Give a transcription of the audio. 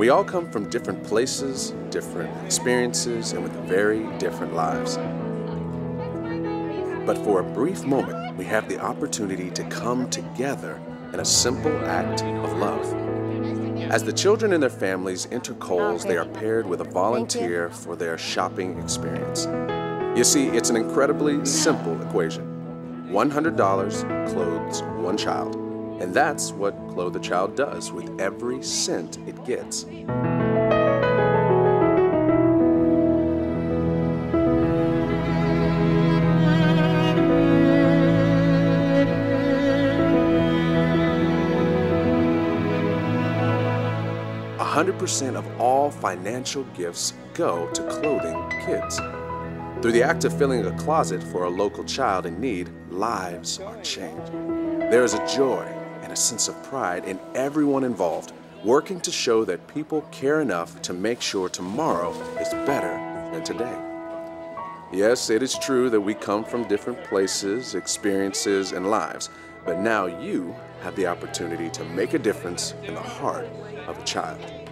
We all come from different places, different experiences, and with very different lives. But for a brief moment, we have the opportunity to come together in a simple act of love. As the children and their families enter Kohl's, they are paired with a volunteer for their shopping experience. You see, it's an incredibly simple equation. $100 clothes one child. And that's what Clothe the Child does with every cent it gets. hundred percent of all financial gifts go to clothing kids. Through the act of filling a closet for a local child in need, lives are changed. There is a joy and a sense of pride in everyone involved, working to show that people care enough to make sure tomorrow is better than today. Yes, it is true that we come from different places, experiences, and lives, but now you have the opportunity to make a difference in the heart of a child.